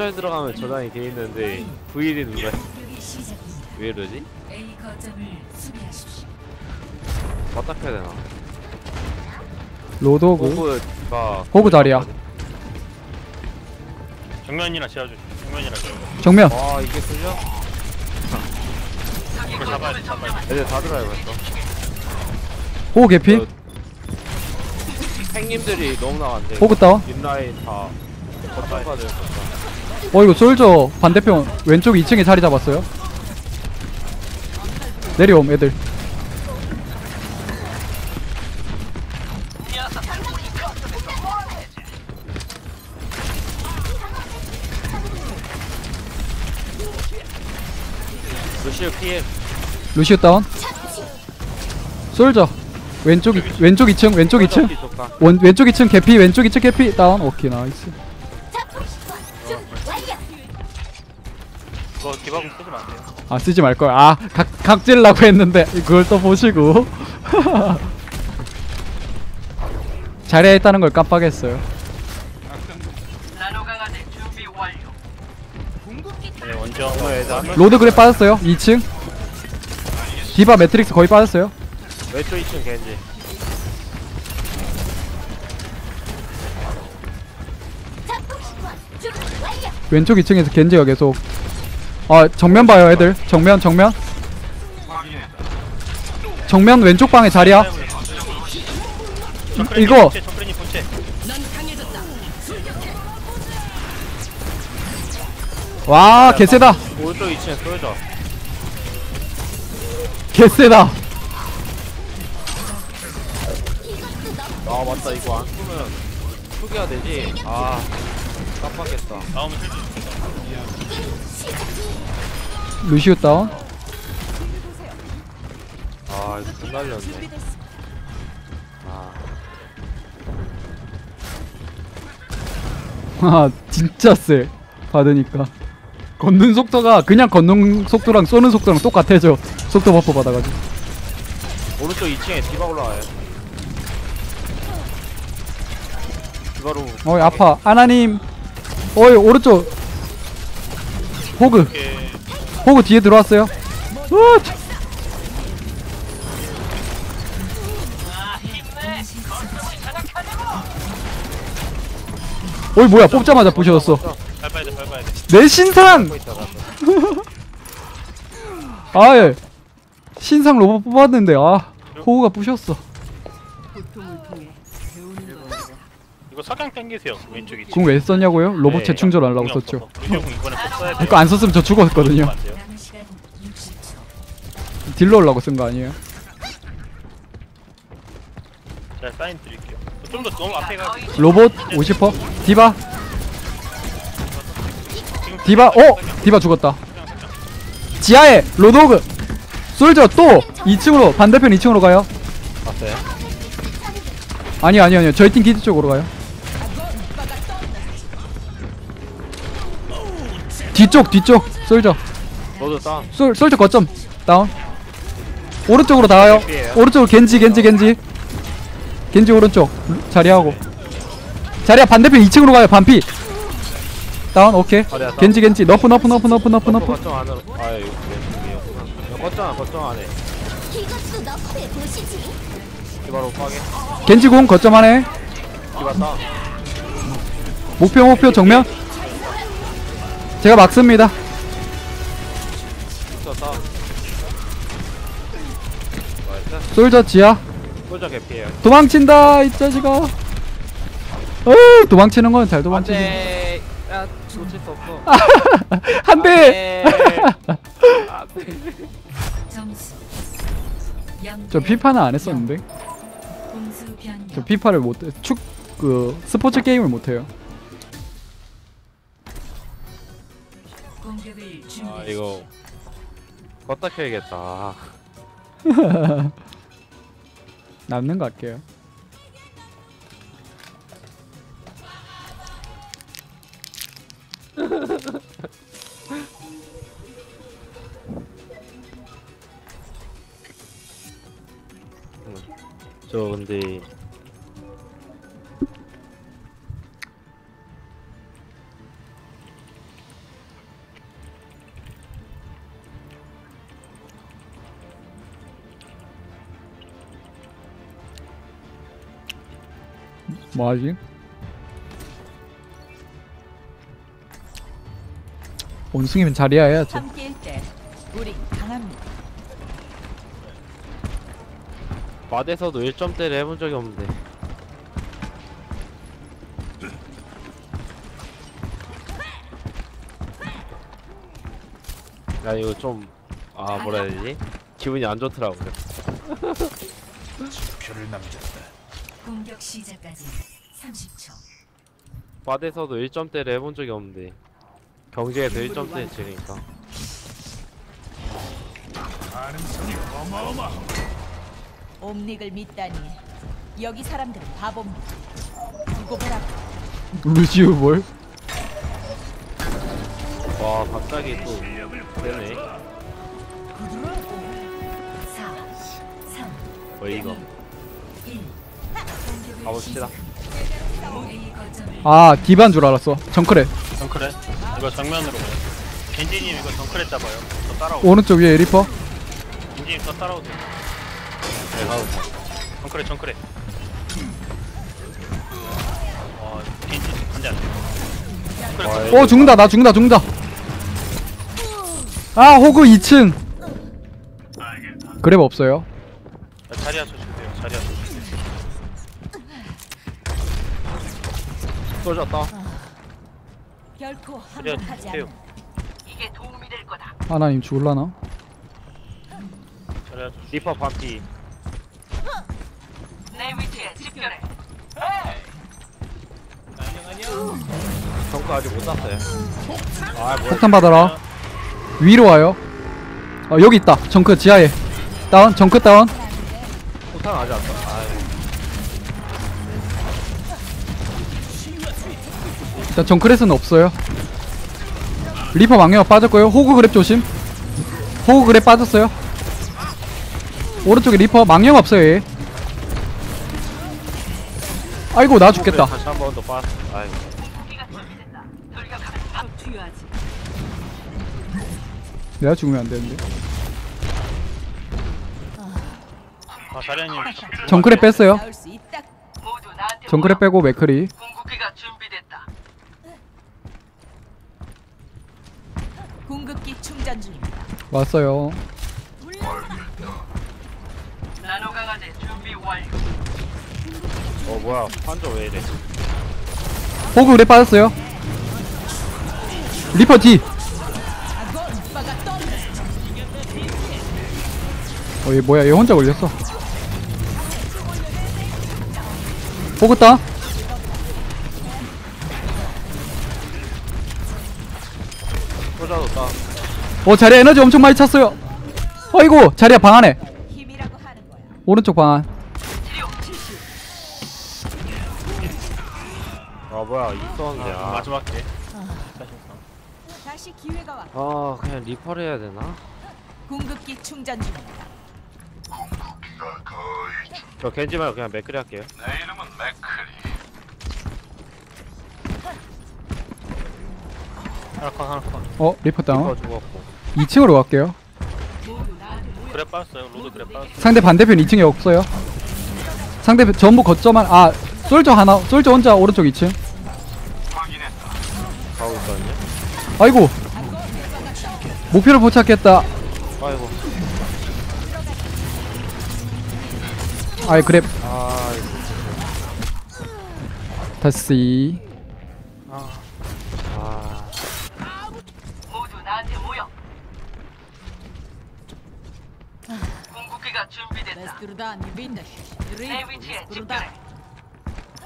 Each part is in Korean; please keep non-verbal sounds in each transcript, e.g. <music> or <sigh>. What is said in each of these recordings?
거점에 들어가면 저장이 돼 있는데 V1이 누가 왜 이러지? 어떻게 해야 되나? 로도그 호그가 호그 자리야 정면이나 지어줘. 정면이나 지어줘. 정면 와 이게 끌려? <laughs> 이거 잡아야 돼. 잡아야 돼. 애들 다 들어야 겠어 호그 개피 저- 팽님들이 너무 나간대 호그 다운 뒷라인 다 거점까지 했었 어어 이거 솔저 반대편 왼쪽 2층에 자리 잡았어요. 내려옴 애들. 루시오 PM 루시오 다운? 솔저. 왼쪽 이- 왼쪽 2층 왼쪽 2층? 좋다. 원, 왼쪽 2층 개피 왼쪽 2층 개피? Down? 오케이 nice 이거 디바 궁 쓰지 마세요. 아 쓰지 말걸. 아 각, 각질라고 했는데 그걸 또 보시고. <laughs> 자리야 있다는 걸 깜빡했어요. 네, 원정. 로드 grab 빠졌어요? 2층? 디바 매트릭스 거의 빠졌어요? 왼쪽 2층 겐지. 왼쪽 2층에서 겐지가 계속 아 정면 봐요 애들. 정면 정면. 정면 왼쪽 방에 자리야. 이거. 정크랫님 본체. 와 개세다. 오른쪽 2층에 쏠져 개세다. 아 맞다. 이거 안 쏘면 초기화 되지. 아 깜빡했다. 나오면 힐 수. 루시우 다운? 아 이거 돈 날렸네. 아. 아 진짜 쎄. 받으니까. 걷는 속도가 그냥 걷는 속도랑 쏘는 속도랑 똑같아져. 속도 buff 받아가지고. 오른쪽 2층에 디바 올라와요. 디바로 어이 아파. 아나님 어이 오른쪽. 호그. 호그 뒤에 들어왔어요. 으아, 참. 어이 뭐야 뽑자마자 부셔졌어. 밟아야 돼. 밟아야 돼. 내 신상! 아예. 신상 로봇 뽑았는데 아 호우가 부셨어 이거 석양 당기세요. 왼쪽이. 궁 왜 썼냐고요? 로봇 네, 재충전 하려고 궁이 썼죠. 이거 안 썼으면 저 죽었거든요 안 돼요. 남은 시간 60초. 딜러 올라고 쓴 거 아니에요? 제가 사인 드릴게요. 좀 더 너무 앞에 가. 로봇 50퍼 디바 디바 어 디바 죽었다 지하에 로도그 솔저 또 2층으로 반대편 2층으로 가요 봤어요? 아니 아니 아니요 저희 팀 기지 쪽으로 가요 뒤쪽 뒤쪽. 솔저. 너도 다운. 솔 솔저 거점. 다운. 오른쪽으로 나와요. 오른쪽으로 겐지 겐지 겐지. 겐지 오른쪽. 자리하고. 자리야 반대편 2층으로 가요. 반피. 다운 오케이. 자리야, 다운. 겐지 겐지. 너프 너프 너프 너프 너프 너프 거점 안으로. 아 이거 이것도 너프에 보시지. 디바로 빠게. 겐지 공 거점 안에. 디바 다운. 목표 목표 정면 제가 막습니다. 솔저 지하. 쏠져 개피에요 도망친다 이 자식아. 어 도망치는 건 잘 도망치네 <laughs> 안돼 야 놓칠 수 없어 한대 안돼. 저 피파는 안 했었는데. 저 피파를 못 축 그 스포츠 게임을 못 해요 아 이거 껐다 켜야겠다. <laughs> 남는 거 할게요. <laughs> 저 근데 뭐하지? 원숭이면 자리야 해야지 함께일 때 우리 강합니다. 맛에서도 1점대를 해본 적이 없는데 야 이거 좀 아 뭐라 해야 되지? 기분이 안 좋더라고 공격 시작까지 30초. 맛에서도 1점대를 해본 적이 없는데 경기에서 1점대 치니까 옴닉을 믿다니 여기 사람들은 바보입니다. 두고 보라. 루시우 뭘? 와 갑자기 또 되네 4, 3, 뭐 이거 1. 가봅시다. 아 디반 줄 알았어. 정크랫. 이거 정면으로 가요. 겐지님 이거 정크랫 잡아요. 저 따라오고 오른쪽 위에 리퍼? 겐지님 저 따라오세요. 네 가보 정크랫 정크랫. 와 겐지 안돼 안돼 정크랫. 오 죽는다. 나 죽는다. 죽는다. 아 호그 2층. 그랩 없어요? 야, 자리야 조심해요 자리야 조심해요 쏘졌다. 결코 않는다. 이게 도움이 될 거다. 하나님 죽을라나? 리퍼 반피. 내 위치에 집결해. 정크 아직 못 났어요. 아 뭐야. 폭탄 받아라. 위로 와요. 어 여기 있다. 정크 지하에. Down. 정크 down. 폭탄 아직 안 떴어 일단 정크랫은 없어요. 리퍼 망령 빠졌고요. 호그 grab 조심. 호그 grab 빠졌어요. 오른쪽에 리퍼 망령 없어요 얘. 아이고 나 죽겠다. 다시 한 번 더 빠졌어 아이고. 내가 죽으면 안 되는데. 아 자리야님. 정크렛 뺐어요. 정크렛 빼고 맥크리 궁극기 충전 중입니다. 왔어요. 어 뭐야? 판정 왜 이래? 호그 grab 빠졌어요. 리퍼 뒤. 어, 얘 뭐야, 얘 혼자 걸렸어. 호그 따? 어, 자리야 에너지 엄청 많이 찼어요. 어이구, 자리야 방 안에. 오른쪽 방 안. 아 뭐야 있었는데 아, 아, 마지막 게 다시 기회가 와. 아 그냥 리퍼를 해야 되나? 궁극기 충전 중입니다. 저 겐지 말고 그냥 맥크리 할게요 하나 컷 하나 컷 어, 리퍼 리퍼 다운. 죽었고 2층으로 갈게요. grab 빠졌어요 로드 grab 빠졌어 상대 반대편 2층에 없어요. 상대 전부 거점만, 아, 솔저 하나, 솔저 혼자 오른쪽 2층. 가고 있거든요 아이고. 목표를 포착했다. 아이고 아이, grab. 아 다시. 궁극기가 준비됐다. 내 위치에 집결해.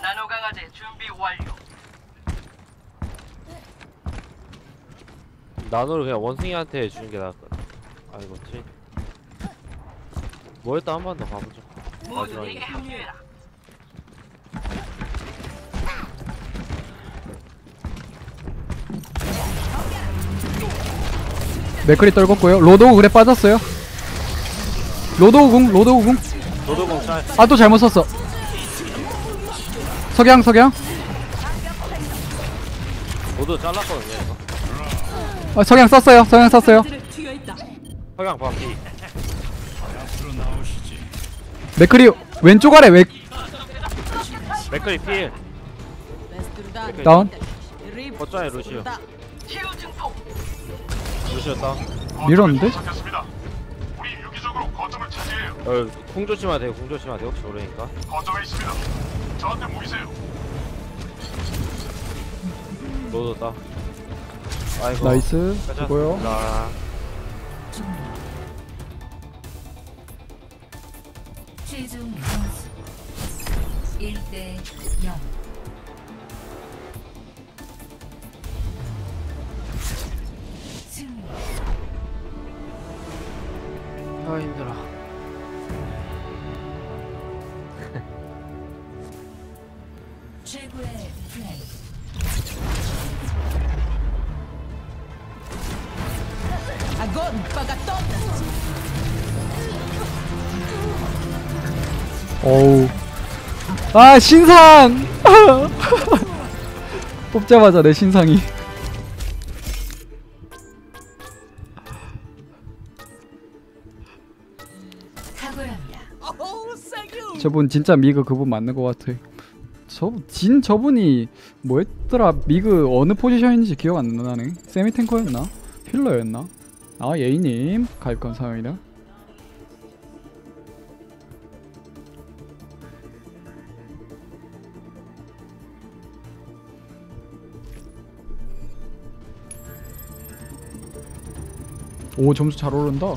나노 강화제 준비 완료. 나노를 그냥 원숭이한테 주는 게 나을 것 같아 아이고 치 뭐였다 한번 더 가보죠 마지막에 합류해라. 맥크리 떨궜고요. 로도우 그래 빠졌어요. 로도우 궁, 로도우 궁. 노도공 짤 아, 또 잘못 썼어. 석양, 석양. 모두 잘랐거든요 이거 아, 석양 썼어요. 석양 썼어요. 석양 반피 맥크리 왼쪽 아래 왼 맥클리 필. 다운. 어쩌네, 루시오. 베스트루다. 루시였다 밀었는데? 잡혔습니다. 유기적으로 거점을 차지해요. 어, 궁 조심하돼궁 조심하돼 혹시 모르니까 거점에 있습니다. 저한테 모이세요. 로도다 아이고 나이스 가자. 수고요 자. 최종 점수 1대 아 힘들어 어우. 아 신상! <laughs> 뽑자마자 내 신상이 저분 진짜 미그 그분 맞는 것 같아 저 진 저분이 뭐였더라? 미그 어느 포지션인지 기억 안 나네 세미 탱커였나? 힐러였나? 아 예이님 가입 감사합니다. 오 점수 잘 오른다